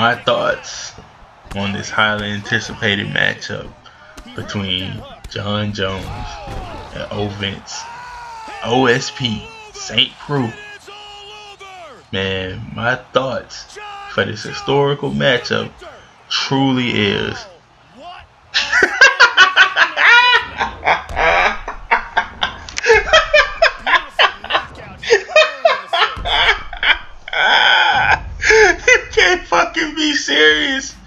my thoughts on this highly anticipated matchup between Jon Jones and Ovince OSP St. Preux. Man, my thoughts for this historical matchup truly is fucking be serious.